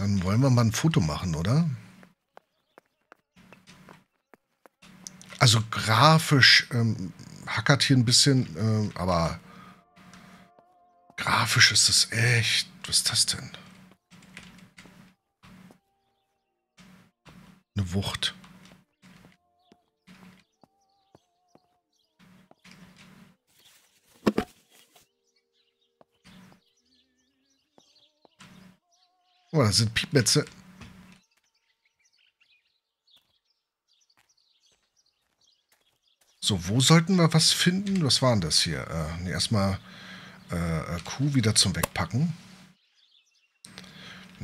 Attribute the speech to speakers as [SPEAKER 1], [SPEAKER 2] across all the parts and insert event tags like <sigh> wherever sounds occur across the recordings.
[SPEAKER 1] Dann wollen wir mal ein Foto machen, oder? Also grafisch ähm, hackert hier ein bisschen, äh, aber grafisch ist es echt. Was ist das denn? Eine Wucht. Oh, das sind Piepmetze. So, wo sollten wir was finden? Was war denn das hier? Äh, nee, erstmal äh, Kuh wieder zum Wegpacken.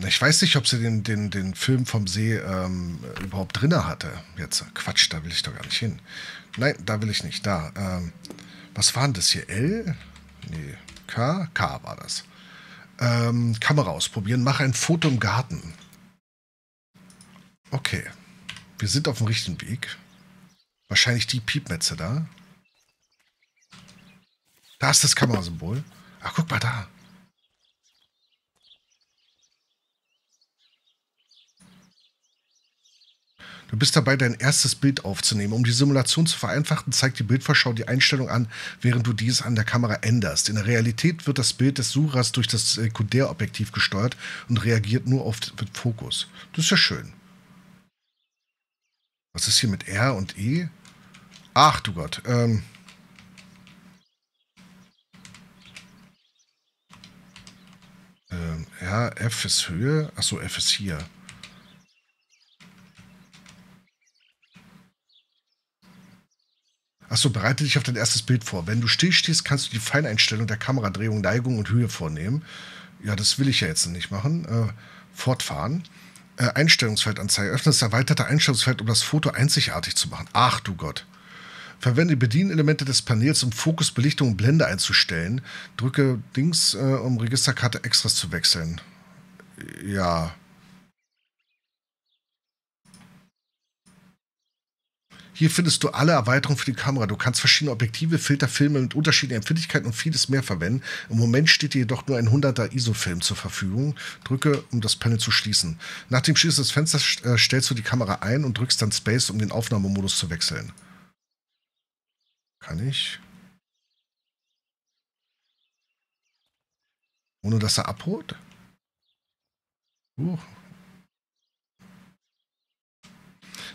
[SPEAKER 1] Ich weiß nicht, ob sie den, den, den Film vom See ähm, überhaupt drin hatte. Jetzt, Quatsch, da will ich doch gar nicht hin. Nein, da will ich nicht. Da. Ähm, was war denn das hier? L? Nee, K? K war das. Ähm, Kamera ausprobieren. Mache ein Foto im Garten. Okay. Wir sind auf dem richtigen Weg. Wahrscheinlich die Piepmetze da. Da ist das Kamerasymbol. Ach, guck mal da. Du bist dabei, dein erstes Bild aufzunehmen. Um die Simulation zu vereinfachen, zeigt die Bildvorschau die Einstellung an, während du dies an der Kamera änderst. In der Realität wird das Bild des Suchers durch das Sekundärobjektiv gesteuert und reagiert nur auf den Fokus. Das ist ja schön. Was ist hier mit R und E? Ach du Gott. Ähm ähm, ja, F ist Höhe. Achso, F ist hier. Achso, bereite dich auf dein erstes Bild vor. Wenn du stillstehst, kannst du die Feineinstellung der Kameradrehung, Neigung und Höhe vornehmen. Ja, das will ich ja jetzt nicht machen. Äh, fortfahren. Äh, Einstellungsfeldanzeige. Öffne das erweiterte Einstellungsfeld, um das Foto einzigartig zu machen. Ach du Gott. Verwende die Bedienelemente des Panels, um Fokus, Belichtung und Blende einzustellen. Drücke Dings, äh, um Registerkarte Extras zu wechseln. Ja. Hier findest du alle Erweiterungen für die Kamera. Du kannst verschiedene Objektive, Filter, Filme mit unterschiedlichen Empfindlichkeiten und vieles mehr verwenden. Im Moment steht dir jedoch nur ein 100er ISO-Film zur Verfügung. Drücke, um das Panel zu schließen. Nach dem Schließen des Fensters äh, stellst du die Kamera ein und drückst dann Space, um den Aufnahmemodus zu wechseln. Kann ich? Ohne dass er abholt? Uh,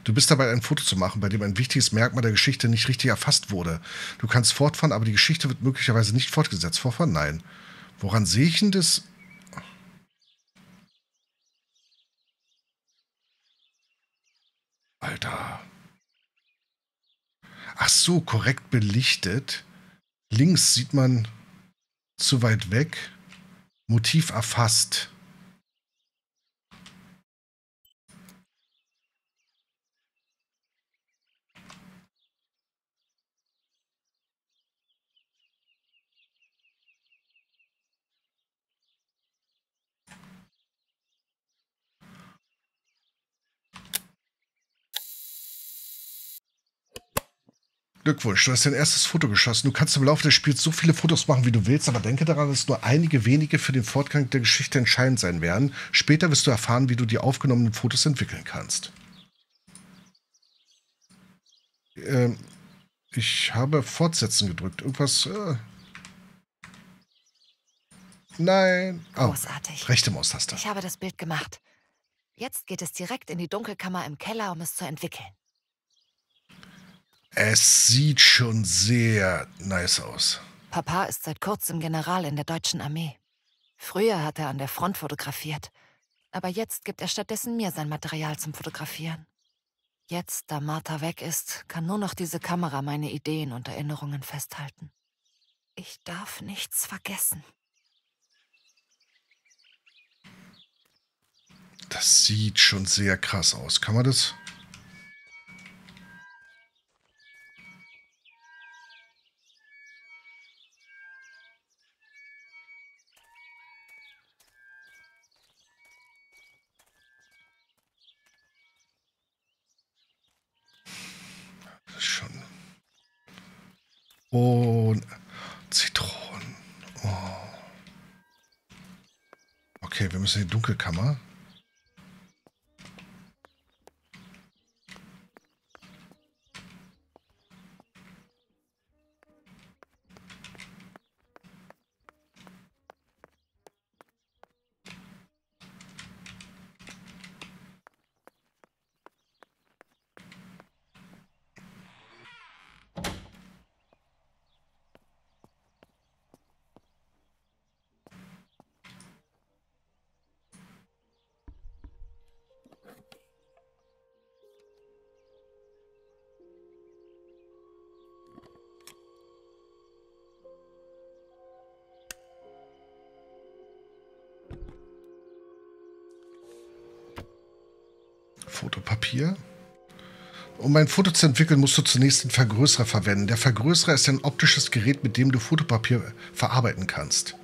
[SPEAKER 1] Du bist dabei, ein Foto zu machen, bei dem ein wichtiges Merkmal der Geschichte nicht richtig erfasst wurde. Du kannst fortfahren, aber die Geschichte wird möglicherweise nicht fortgesetzt. Vorfahren? Nein. Woran sehe ich denn das? Alter. Ach so, korrekt belichtet. Links sieht man zu weit weg. Motiv erfasst. Glückwunsch, du hast dein erstes Foto geschossen. Du kannst im Laufe des Spiels so viele Fotos machen, wie du willst, aber denke daran, dass nur einige wenige für den Fortgang der Geschichte entscheidend sein werden. Später wirst du erfahren, wie du die aufgenommenen Fotos entwickeln kannst. Ähm, ich habe Fortsetzen gedrückt. Irgendwas. Äh Nein.
[SPEAKER 2] Oh, Großartig.
[SPEAKER 1] Rechte Maustaste.
[SPEAKER 2] Ich habe das Bild gemacht. Jetzt geht es direkt in die Dunkelkammer im Keller, um es zu entwickeln.
[SPEAKER 1] Es sieht schon sehr nice aus.
[SPEAKER 2] Papa ist seit kurzem General in der deutschen Armee. Früher hat er an der Front fotografiert, aber jetzt gibt er stattdessen mir sein Material zum Fotografieren. Jetzt, da Martha weg ist, kann nur noch diese Kamera meine Ideen und Erinnerungen festhalten. Ich darf nichts vergessen.
[SPEAKER 1] Das sieht schon sehr krass aus. Kann man das? Und Zitronen. Oh. Okay, wir müssen in die Dunkelkammer. Fotopapier. Um ein Foto zu entwickeln, musst du zunächst den Vergrößerer verwenden. Der Vergrößerer ist ein optisches Gerät, mit dem du Fotopapier verarbeiten kannst.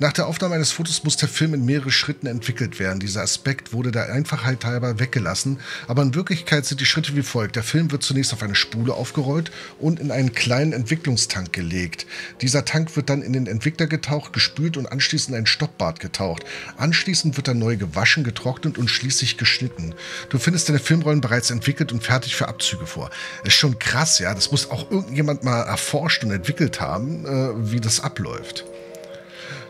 [SPEAKER 1] Nach der Aufnahme eines Fotos muss der Film in mehrere Schritten entwickelt werden. Dieser Aspekt wurde der Einfachheit halber weggelassen, aber in Wirklichkeit sind die Schritte wie folgt. Der Film wird zunächst auf eine Spule aufgerollt und in einen kleinen Entwicklungstank gelegt. Dieser Tank wird dann in den Entwickler getaucht, gespült und anschließend in ein Stoppbad getaucht. Anschließend wird er neu gewaschen, getrocknet und schließlich geschnitten. Du findest deine Filmrollen bereits entwickelt und fertig für Abzüge vor. Ist schon krass, ja. Das muss auch irgendjemand mal erforscht und entwickelt haben, äh, wie das abläuft.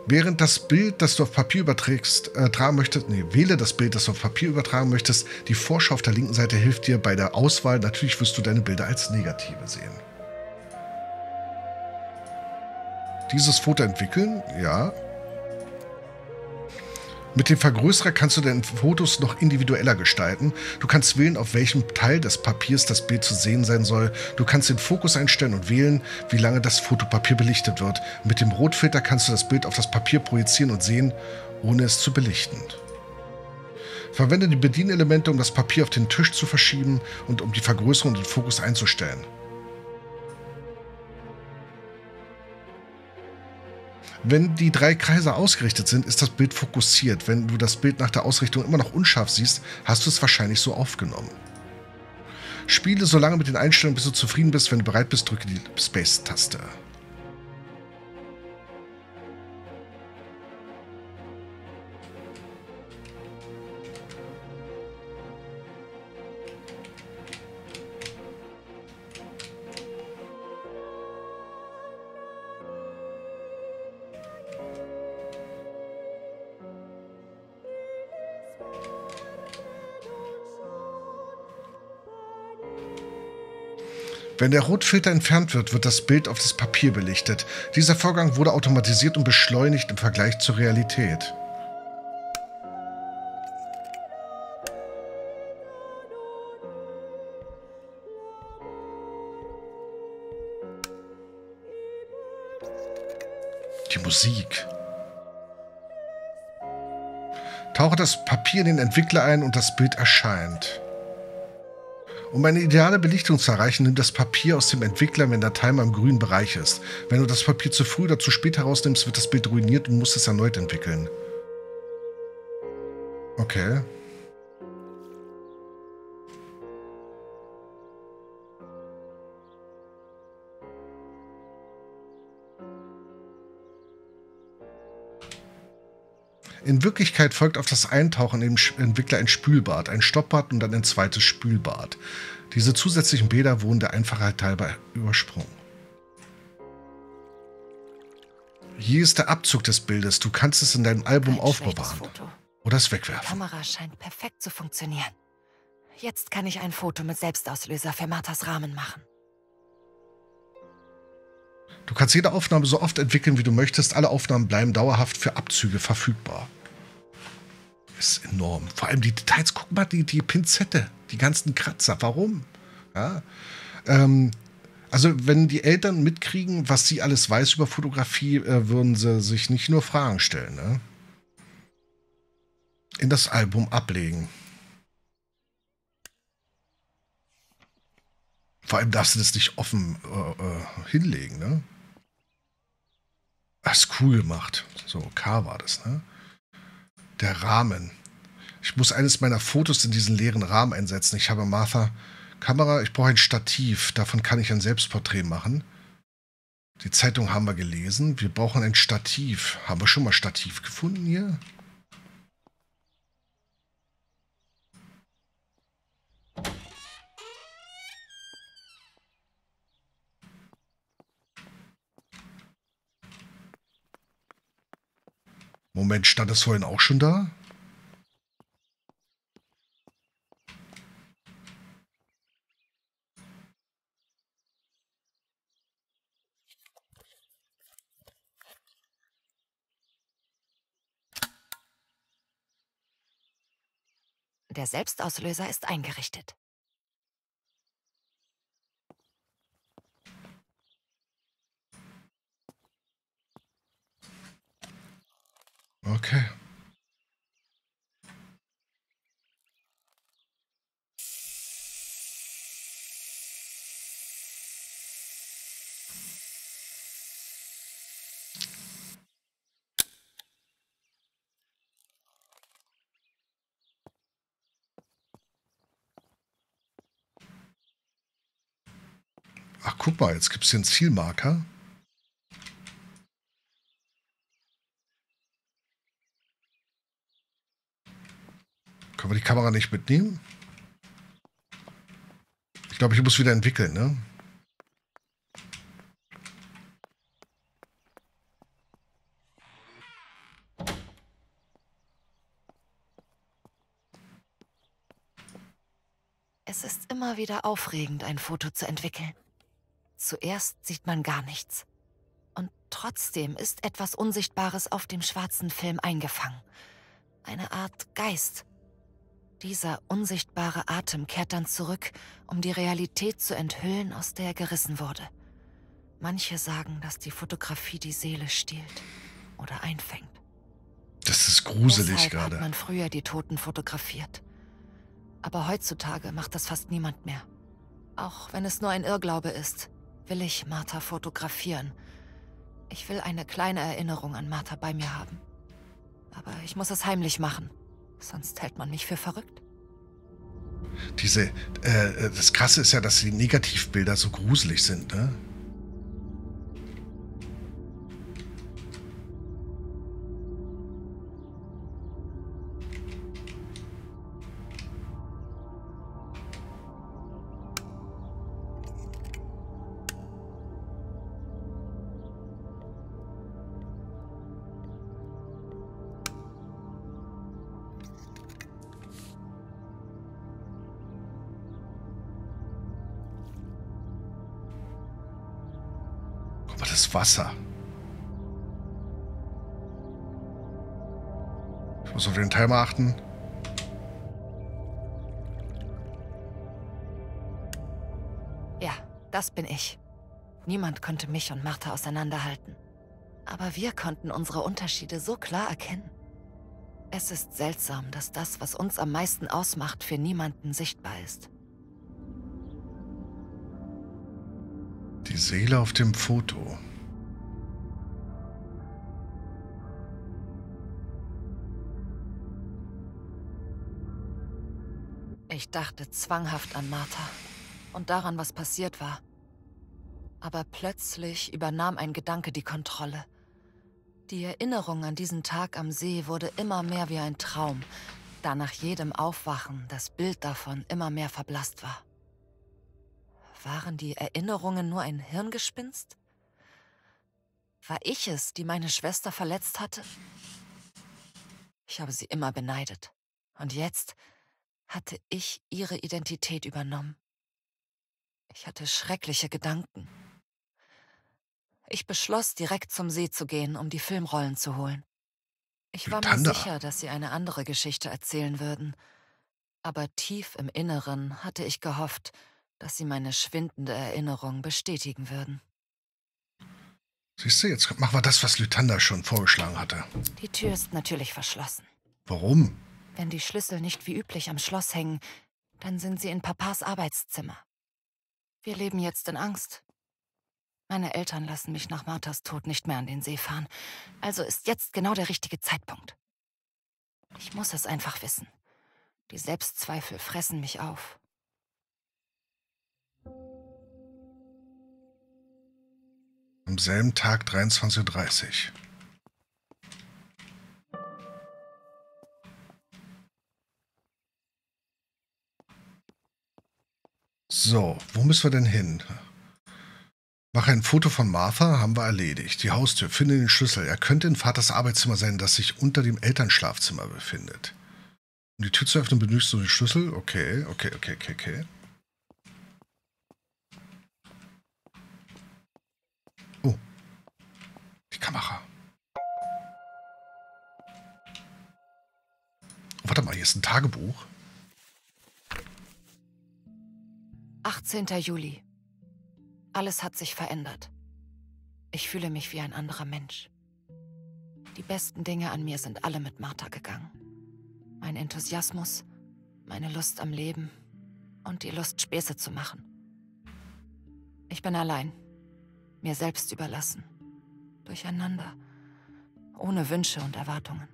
[SPEAKER 1] Während das Bild, das du auf Papier überträgst, äh, tragen möchtest, nee, wähle das Bild, das du auf Papier übertragen möchtest. Die Vorschau auf der linken Seite hilft dir bei der Auswahl. Natürlich wirst du deine Bilder als negative sehen. Dieses Foto entwickeln, ja. Mit dem Vergrößerer kannst du deine Fotos noch individueller gestalten. Du kannst wählen, auf welchem Teil des Papiers das Bild zu sehen sein soll. Du kannst den Fokus einstellen und wählen, wie lange das Fotopapier belichtet wird. Mit dem Rotfilter kannst du das Bild auf das Papier projizieren und sehen, ohne es zu belichten. Verwende die Bedienelemente, um das Papier auf den Tisch zu verschieben und um die Vergrößerung und den Fokus einzustellen. Wenn die drei Kreise ausgerichtet sind, ist das Bild fokussiert. Wenn du das Bild nach der Ausrichtung immer noch unscharf siehst, hast du es wahrscheinlich so aufgenommen. Spiele so lange mit den Einstellungen, bis du zufrieden bist. Wenn du bereit bist, drücke die Space-Taste. Wenn der Rotfilter entfernt wird, wird das Bild auf das Papier belichtet. Dieser Vorgang wurde automatisiert und beschleunigt im Vergleich zur Realität. Die Musik. Tauche das Papier in den Entwickler ein und das Bild erscheint. Um eine ideale Belichtung zu erreichen, nimm das Papier aus dem Entwickler, wenn der Timer im grünen Bereich ist. Wenn du das Papier zu früh oder zu spät herausnimmst, wird das Bild ruiniert und musst es erneut entwickeln. Okay. In Wirklichkeit folgt auf das Eintauchen im Entwickler ein Spülbad, ein Stoppbad und dann ein zweites Spülbad. Diese zusätzlichen Bäder wurden der Einfachheit halber übersprungen. Hier ist der Abzug des Bildes. Du kannst es in deinem Album aufbewahren. Oder es wegwerfen. Die
[SPEAKER 2] Kamera scheint perfekt zu funktionieren. Jetzt kann ich ein Foto mit Selbstauslöser für Marthas Rahmen machen.
[SPEAKER 1] Du kannst jede Aufnahme so oft entwickeln, wie du möchtest. Alle Aufnahmen bleiben dauerhaft für Abzüge verfügbar. Ist enorm. Vor allem die Details. Guck mal, die, die Pinzette, die ganzen Kratzer. Warum? Ja. Ähm, also, wenn die Eltern mitkriegen, was sie alles weiß über Fotografie, äh, würden sie sich nicht nur Fragen stellen. Ne? In das Album ablegen. Vor allem darfst du das nicht offen äh, äh, hinlegen, ne? Das ist cool gemacht. So, K war das, ne? Der Rahmen. Ich muss eines meiner Fotos in diesen leeren Rahmen einsetzen. Ich habe Martha Kamera, ich brauche ein Stativ. Davon kann ich ein Selbstporträt machen. Die Zeitung haben wir gelesen. Wir brauchen ein Stativ. Haben wir schon mal Stativ gefunden hier? Moment, stand das vorhin auch schon da?
[SPEAKER 2] Der Selbstauslöser ist eingerichtet.
[SPEAKER 1] Okay. Ach, guck mal, jetzt gibt es den Zielmarker. Können wir die Kamera nicht mitnehmen? Ich glaube, ich muss wieder entwickeln, ne?
[SPEAKER 2] Es ist immer wieder aufregend, ein Foto zu entwickeln. Zuerst sieht man gar nichts. Und trotzdem ist etwas Unsichtbares auf dem schwarzen Film eingefangen. Eine Art Geist. Dieser unsichtbare Atem kehrt dann zurück, um die Realität zu enthüllen, aus der er gerissen wurde. Manche sagen, dass die Fotografie die Seele stiehlt oder einfängt.
[SPEAKER 1] Das ist gruselig
[SPEAKER 2] Deshalb
[SPEAKER 1] gerade.
[SPEAKER 2] hat man früher die Toten fotografiert. Aber heutzutage macht das fast niemand mehr. Auch wenn es nur ein Irrglaube ist, will ich Martha fotografieren. Ich will eine kleine Erinnerung an Martha bei mir haben. Aber ich muss es heimlich machen, sonst hält man mich für verrückt.
[SPEAKER 1] Diese, äh, das Krasse ist ja, dass die Negativbilder so gruselig sind, ne? Wasser. Ich muss auf den Timer achten.
[SPEAKER 2] Ja, das bin ich. Niemand konnte mich und Martha auseinanderhalten. Aber wir konnten unsere Unterschiede so klar erkennen. Es ist seltsam, dass das, was uns am meisten ausmacht, für niemanden sichtbar ist.
[SPEAKER 1] Die Seele auf dem Foto.
[SPEAKER 2] Ich dachte zwanghaft an Martha und daran, was passiert war. Aber plötzlich übernahm ein Gedanke die Kontrolle. Die Erinnerung an diesen Tag am See wurde immer mehr wie ein Traum, da nach jedem Aufwachen das Bild davon immer mehr verblasst war. Waren die Erinnerungen nur ein Hirngespinst? War ich es, die meine Schwester verletzt hatte? Ich habe sie immer beneidet. Und jetzt hatte ich ihre Identität übernommen. Ich hatte schreckliche Gedanken. Ich beschloss, direkt zum See zu gehen, um die Filmrollen zu holen. Ich war mir sicher, dass sie eine andere Geschichte erzählen würden. Aber tief im Inneren hatte ich gehofft, dass sie meine schwindende Erinnerung bestätigen würden.
[SPEAKER 1] Siehst du, jetzt machen wir das, was Lytanda schon vorgeschlagen hatte.
[SPEAKER 2] Die Tür ist natürlich verschlossen.
[SPEAKER 1] Warum?
[SPEAKER 2] Wenn die Schlüssel nicht wie üblich am Schloss hängen, dann sind sie in Papas Arbeitszimmer. Wir leben jetzt in Angst. Meine Eltern lassen mich nach Marthas Tod nicht mehr an den See fahren, also ist jetzt genau der richtige Zeitpunkt. Ich muss es einfach wissen. Die Selbstzweifel fressen mich auf.
[SPEAKER 1] Am selben Tag 23.30 Uhr. So, wo müssen wir denn hin? Mache ein Foto von Martha, haben wir erledigt. Die Haustür, finde den Schlüssel. Er könnte in Vaters Arbeitszimmer sein, das sich unter dem Elternschlafzimmer befindet. Um die Tür zu öffnen, benötigst du den Schlüssel. Okay, okay, okay, okay, okay. Oh. Die Kamera. Oh, warte mal, hier ist ein Tagebuch.
[SPEAKER 2] 18. Juli. Alles hat sich verändert. Ich fühle mich wie ein anderer Mensch. Die besten Dinge an mir sind alle mit Martha gegangen. Mein Enthusiasmus, meine Lust am Leben und die Lust, Späße zu machen. Ich bin allein, mir selbst überlassen, durcheinander, ohne Wünsche und Erwartungen.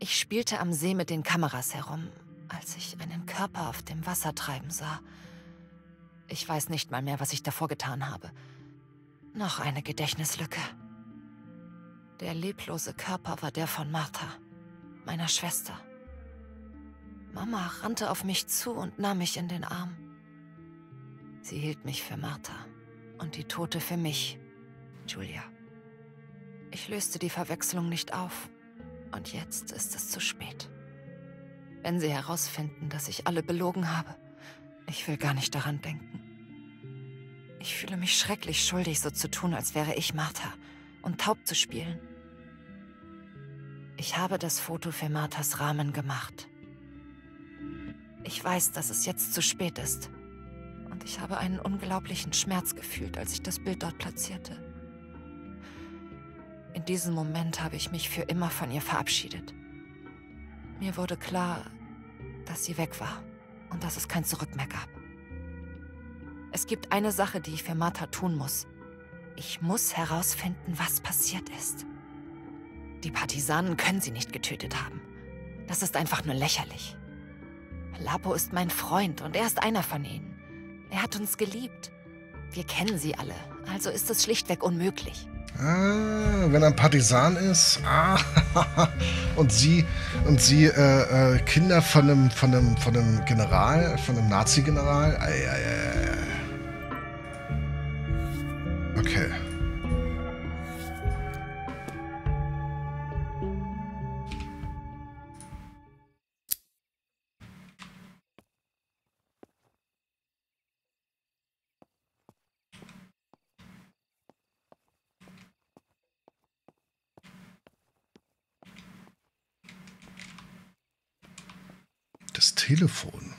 [SPEAKER 2] Ich spielte am See mit den Kameras herum, als ich einen Körper auf dem Wasser treiben sah. Ich weiß nicht mal mehr, was ich davor getan habe. Noch eine Gedächtnislücke. Der leblose Körper war der von Martha, meiner Schwester. Mama rannte auf mich zu und nahm mich in den Arm. Sie hielt mich für Martha und die Tote für mich, Julia. Ich löste die Verwechslung nicht auf und jetzt ist es zu spät. Wenn sie herausfinden, dass ich alle belogen habe, ich will gar nicht daran denken. Ich fühle mich schrecklich schuldig, so zu tun, als wäre ich Martha und taub zu spielen. Ich habe das Foto für Marthas Rahmen gemacht. Ich weiß, dass es jetzt zu spät ist. Und ich habe einen unglaublichen Schmerz gefühlt, als ich das Bild dort platzierte. In diesem Moment habe ich mich für immer von ihr verabschiedet. Mir wurde klar, dass sie weg war und dass es kein Zurück mehr gab. Es gibt eine Sache, die ich für Martha tun muss. Ich muss herausfinden, was passiert ist. Die Partisanen können sie nicht getötet haben. Das ist einfach nur lächerlich. Lapo ist mein Freund und er ist einer von ihnen. Er hat uns geliebt. Wir kennen sie alle, also ist es schlichtweg unmöglich.
[SPEAKER 1] Ah, wenn er ein Partisan ist. Ah, <laughs> und sie und sie äh, äh, Kinder von einem von einem von einem General, von einem Nazi-General. Okay. Telefon.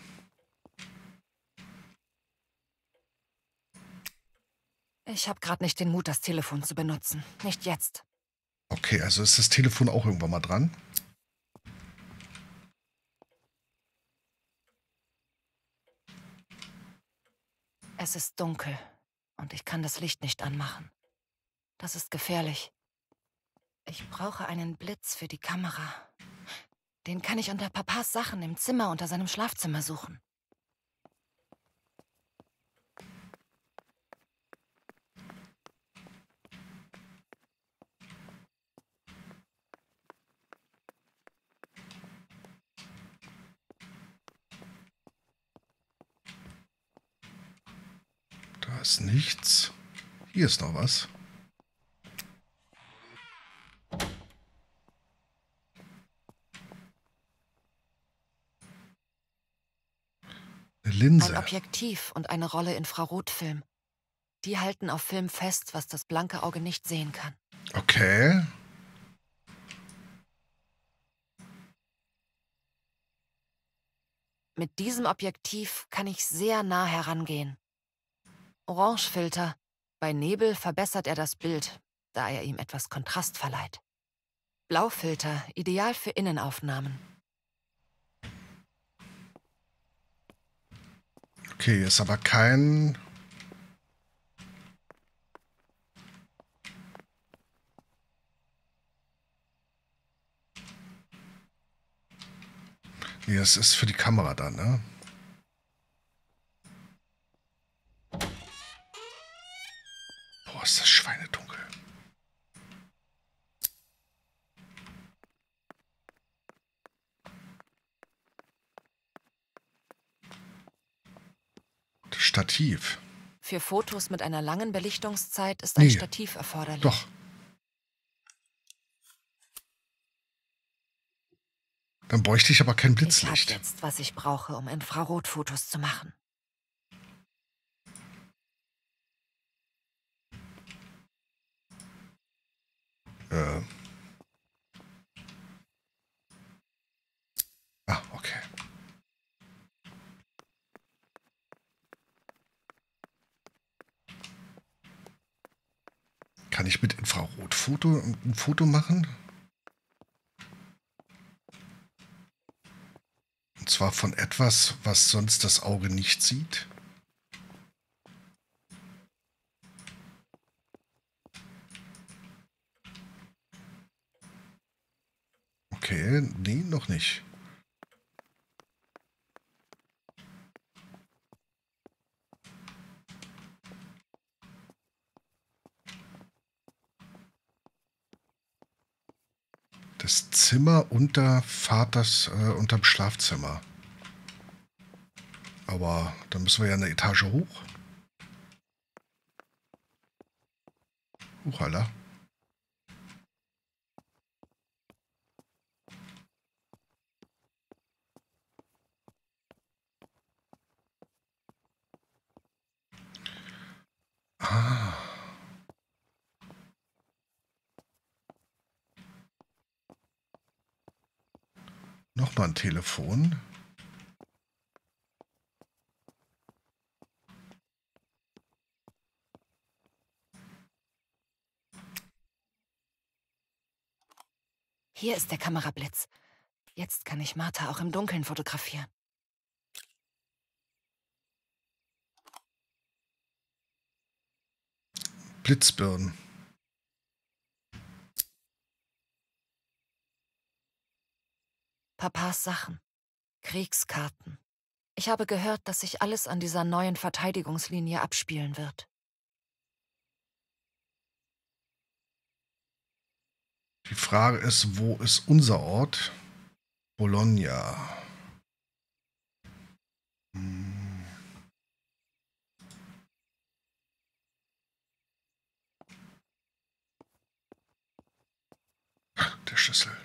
[SPEAKER 2] Ich habe gerade nicht den Mut, das Telefon zu benutzen. Nicht jetzt.
[SPEAKER 1] Okay, also ist das Telefon auch irgendwann mal dran?
[SPEAKER 2] Es ist dunkel und ich kann das Licht nicht anmachen. Das ist gefährlich. Ich brauche einen Blitz für die Kamera. Den kann ich unter Papas Sachen im Zimmer unter seinem Schlafzimmer suchen.
[SPEAKER 1] Da ist nichts. Hier ist noch was. Linse.
[SPEAKER 2] Ein Objektiv und eine Rolle Infrarotfilm. Die halten auf Film fest, was das blanke Auge nicht sehen kann.
[SPEAKER 1] Okay.
[SPEAKER 2] Mit diesem Objektiv kann ich sehr nah herangehen. Orangefilter. Bei Nebel verbessert er das Bild, da er ihm etwas Kontrast verleiht. Blaufilter, ideal für Innenaufnahmen.
[SPEAKER 1] Okay, ist aber kein. Nee, das ist für die Kamera dann, ne? Stativ.
[SPEAKER 2] Für Fotos mit einer langen Belichtungszeit ist ein
[SPEAKER 1] Nee.
[SPEAKER 2] Stativ erforderlich.
[SPEAKER 1] Doch. Dann bräuchte ich aber kein
[SPEAKER 2] Ich habe
[SPEAKER 1] Blitzlicht.
[SPEAKER 2] jetzt, was ich brauche, um Infrarotfotos zu machen.
[SPEAKER 1] Äh. Ah, okay. Kann ich mit Infrarotfoto ein Foto machen? Und zwar von etwas, was sonst das Auge nicht sieht? Okay, nee, noch nicht. Das Zimmer unter Vaters, äh, unterm Schlafzimmer. Aber da müssen wir ja eine Etage hoch. Huchala. Ah. Nochmal ein Telefon.
[SPEAKER 2] Hier ist der Kamerablitz. Jetzt kann ich Martha auch im Dunkeln fotografieren.
[SPEAKER 1] Blitzbirnen.
[SPEAKER 2] Papas Sachen. Kriegskarten. Ich habe gehört, dass sich alles an dieser neuen Verteidigungslinie abspielen wird.
[SPEAKER 1] Die Frage ist, wo ist unser Ort? Bologna. Hm. Der Schlüssel.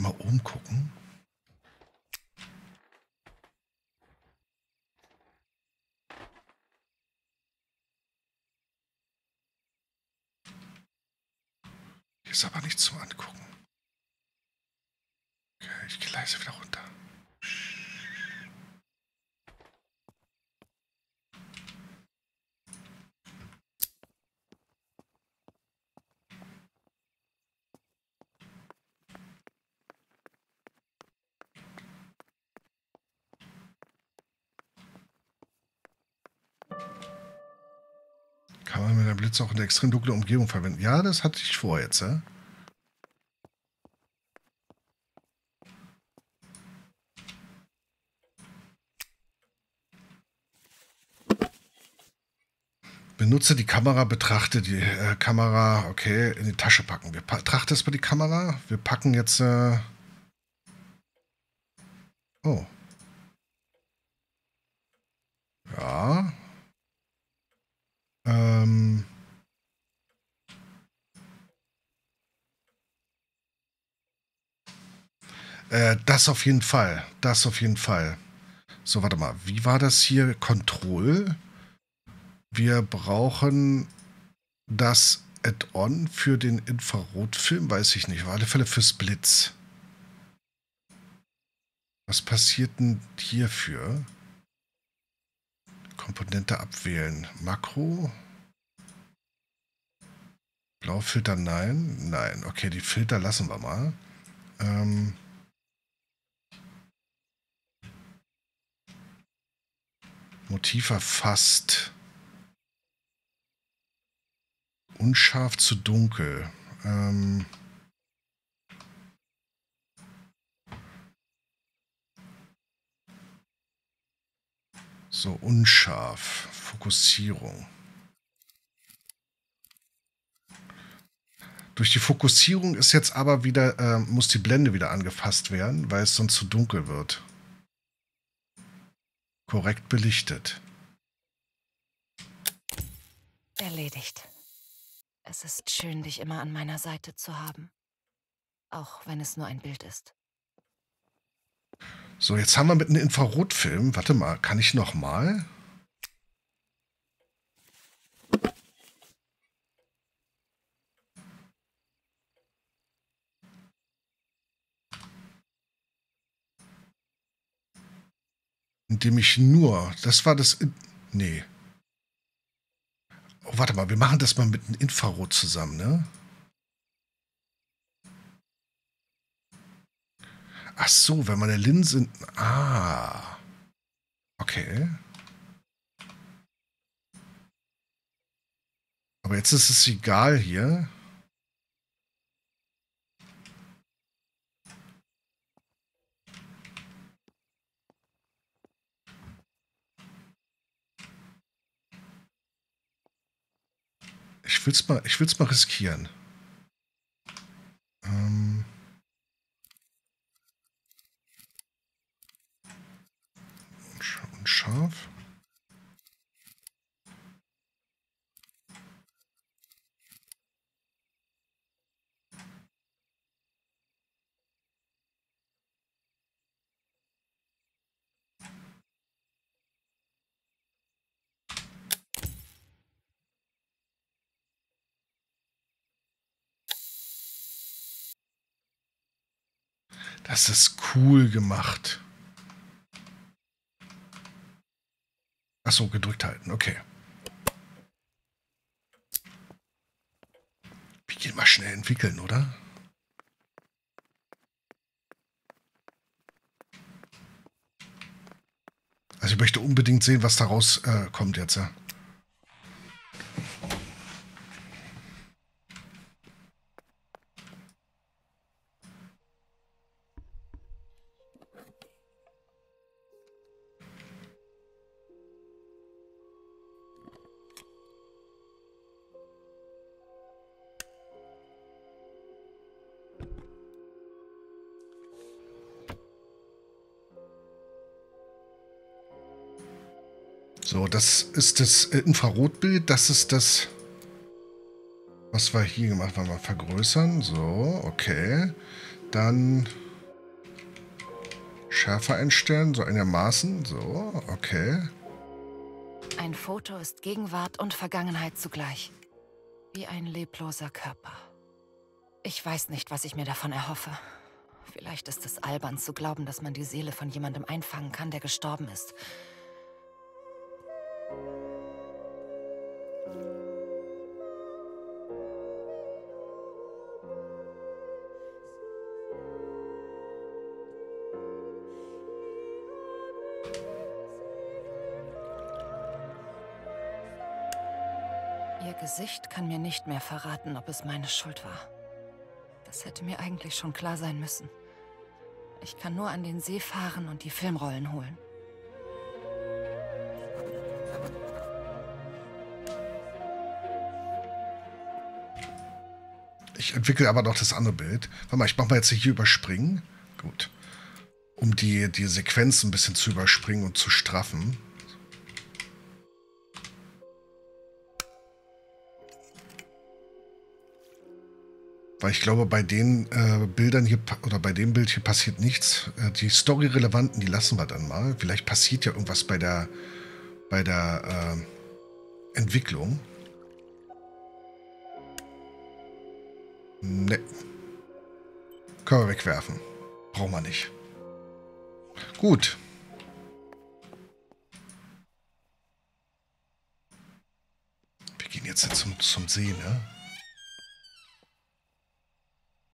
[SPEAKER 1] Gehe mal umgucken. Hier ist aber nichts zum Angucken. Okay, ich gehe leise wieder runter. Blitz auch in der extrem dunklen Umgebung verwenden? Ja, das hatte ich vor jetzt, ja? Benutze die Kamera, betrachte die äh, Kamera, okay, in die Tasche packen. Wir betrachten erstmal die Kamera. Wir packen jetzt. Äh oh. Äh, das auf jeden Fall. Das auf jeden Fall. So, warte mal. Wie war das hier? Control? Wir brauchen das Add-on für den Infrarotfilm, weiß ich nicht. Auf alle Fälle fürs Blitz. Was passiert denn hierfür? Komponente abwählen. Makro. Blaufilter nein. Nein. Okay, die Filter lassen wir mal. Ähm Motiv erfasst. Unscharf zu dunkel. Ähm so, unscharf. Fokussierung. Durch die Fokussierung ist jetzt aber wieder, äh, muss die Blende wieder angefasst werden, weil es sonst zu dunkel wird. Korrekt belichtet.
[SPEAKER 2] Erledigt. Es ist schön, dich immer an meiner Seite zu haben. Auch wenn es nur ein Bild ist.
[SPEAKER 1] So, jetzt haben wir mit einem Infrarotfilm. Warte mal, kann ich noch mal? Indem ich nur, das war das, nee. Oh, warte mal, wir machen das mal mit einem Infrarot zusammen, ne? Ach so, wenn man eine Linse... Ah. Okay. Aber jetzt ist es egal hier. ich will es mal, ich will's mal riskieren. Ähm und scharf. Das ist cool gemacht. Achso, gedrückt halten, okay. Wir gehen mal schnell entwickeln, oder? Also ich möchte unbedingt sehen, was daraus äh, kommt jetzt. Ja. Das ist das äh, Infrarotbild. Das ist das, was wir hier gemacht haben. Mal vergrößern. So, okay. Dann Schärfe einstellen, so einigermaßen. So, okay.
[SPEAKER 2] Ein Foto ist Gegenwart und Vergangenheit zugleich. Wie ein lebloser Körper. Ich weiß nicht, was ich mir davon erhoffe. Vielleicht ist es albern zu glauben, dass man die Seele von jemandem einfangen kann, der gestorben ist. Ihr Gesicht kann mir nicht mehr verraten, ob es meine Schuld war. Das hätte mir eigentlich schon klar sein müssen. Ich kann nur an den See fahren und die Filmrollen holen.
[SPEAKER 1] Ich entwickle aber noch das andere Bild. Warte mal, ich mache mal jetzt hier überspringen. Gut. Um die, die Sequenz ein bisschen zu überspringen und zu straffen. Weil ich glaube, bei den äh, Bildern hier oder bei dem Bild hier passiert nichts. Äh, die Story-relevanten, die lassen wir dann mal. Vielleicht passiert ja irgendwas bei der, bei der äh, Entwicklung. Ne. Können wir wegwerfen. Brauchen wir nicht. Gut. Wir gehen jetzt zum, zum See, ne?